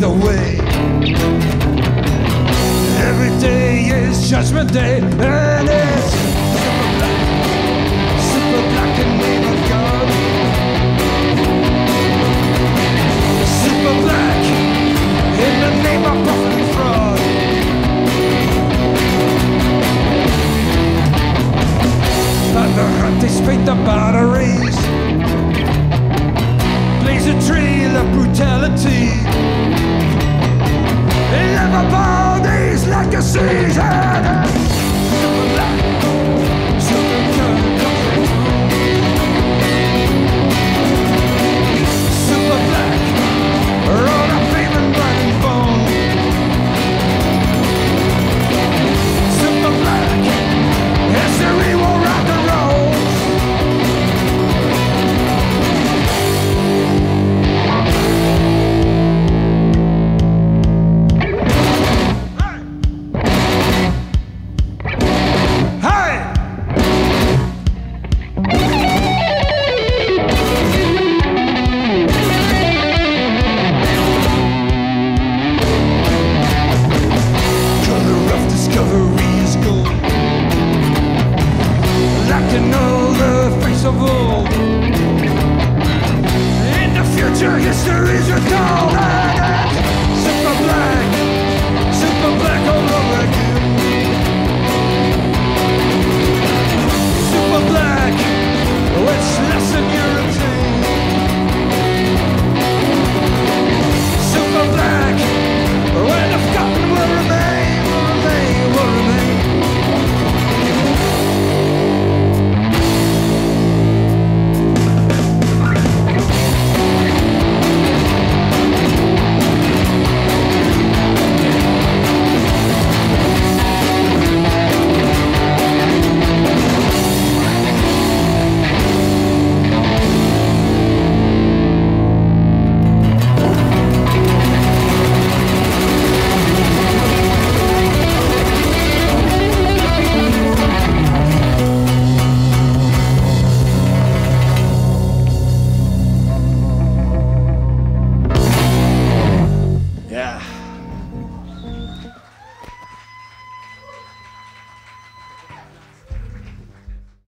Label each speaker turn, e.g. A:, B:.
A: the way. Every day is Judgment Day, and it's super black, super black in name of God. Super black in the name of public fraud. And the hunt is paid the batteries.